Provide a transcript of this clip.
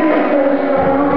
Deus.